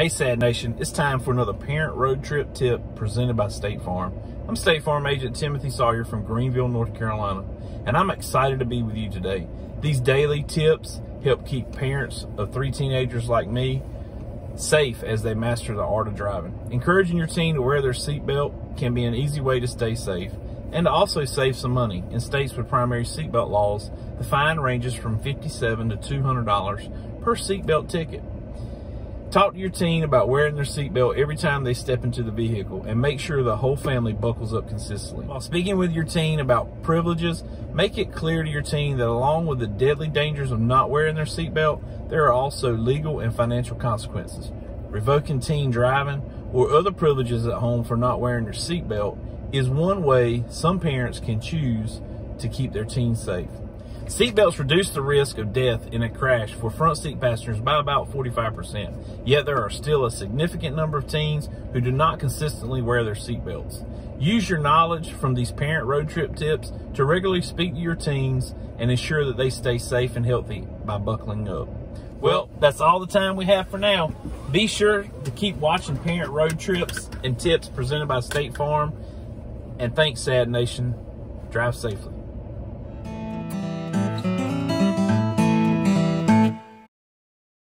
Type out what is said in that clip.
Hey SADD Nation, it's time for another parent road trip tip presented by State Farm. I'm State Farm agent Timothy Sawyer from Greenville, North Carolina, and I'm excited to be with you today. These daily tips help keep parents of three teenagers like me safe as they master the art of driving. Encouraging your teen to wear their seatbelt can be an easy way to stay safe and to also save some money. In states with primary seatbelt laws, the fine ranges from 57 to $200 per seatbelt ticket. Talk to your teen about wearing their seatbelt every time they step into the vehicle and make sure the whole family buckles up consistently. While speaking with your teen about privileges, make it clear to your teen that along with the deadly dangers of not wearing their seatbelt, there are also legal and financial consequences. Revoking teen driving or other privileges at home for not wearing their seatbelt is one way some parents can choose to keep their teen safe. Seatbelts reduce the risk of death in a crash for front seat passengers by about 45%. Yet there are still a significant number of teens who do not consistently wear their seatbelts. Use your knowledge from these parent road trip tips to regularly speak to your teens and ensure that they stay safe and healthy by buckling up. Well, that's all the time we have for now. Be sure to keep watching parent road trips and tips presented by State Farm. And thanks, SADD Nation. Drive safely.